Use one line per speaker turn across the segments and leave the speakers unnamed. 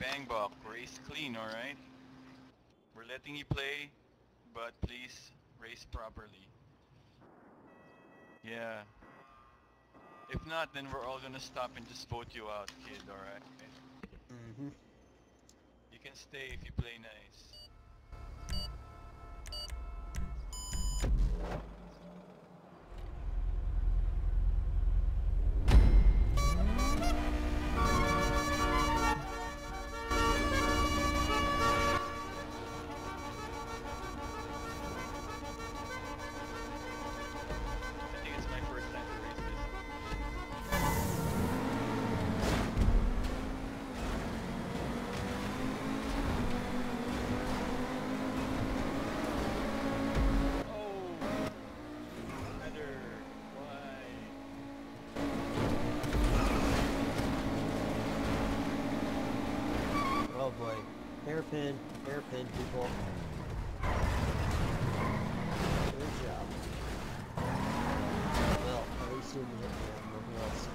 Bangbok, race clean, alright? We're letting you play, but please race properly. Yeah. If not, then we're all gonna stop and just vote you out, kid, alright?
Mm-hmm.
You can stay if you play nice.
Hairpin, hairpin, people. Good job. Well, at least you didn't hit me. Know else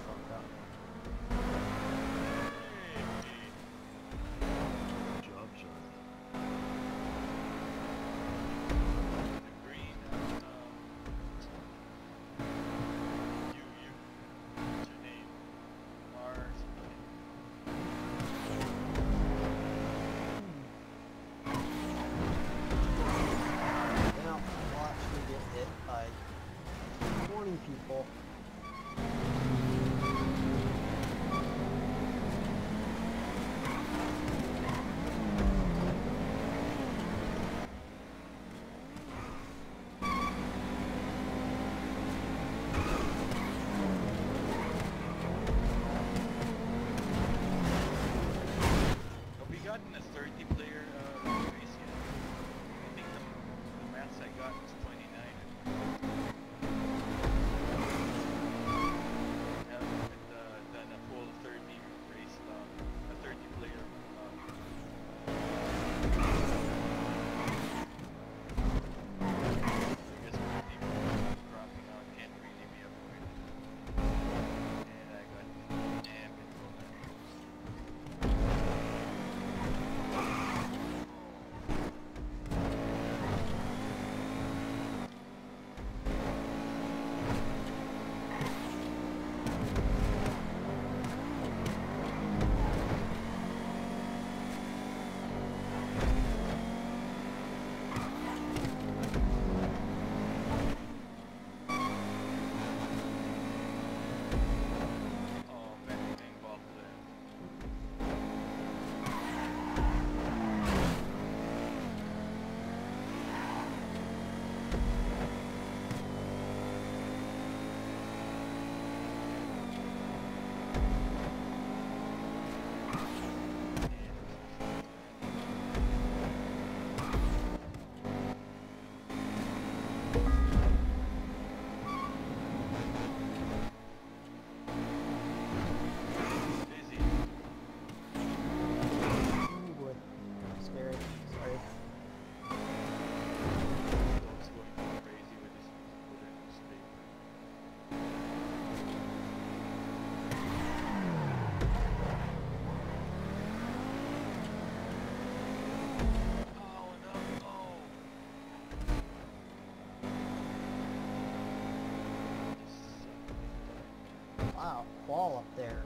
wall up there.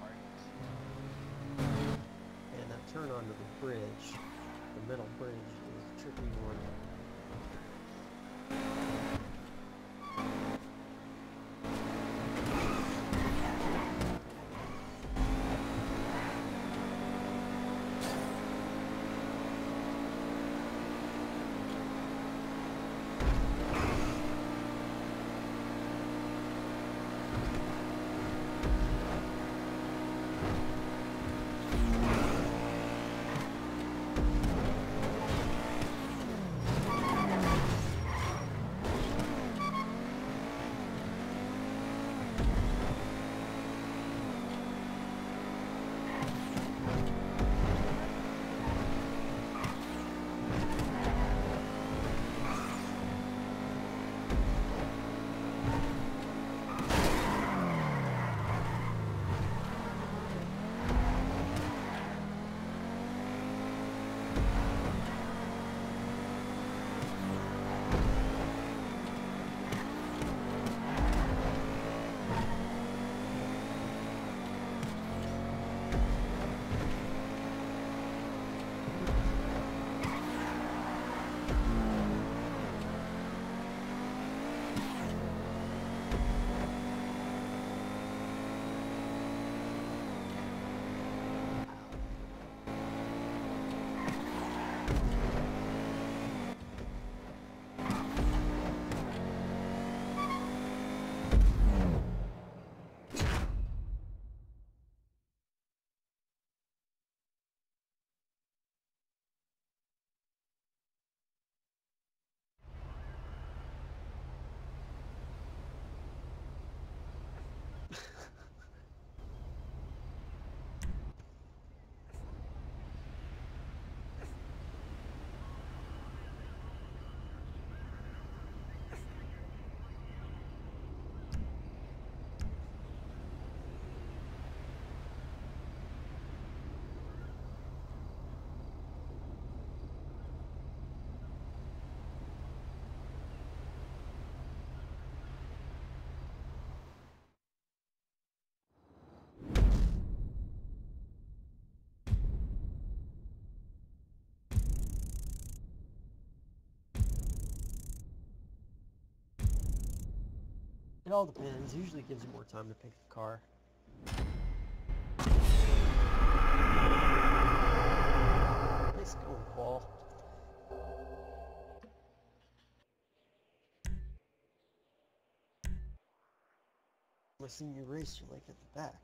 Parks.
And that turn onto the bridge, the middle bridge, is a tricky one.
It all depends. Usually gives you more time to pick the car. Nice going, Qual. My senior race, you're like at the back.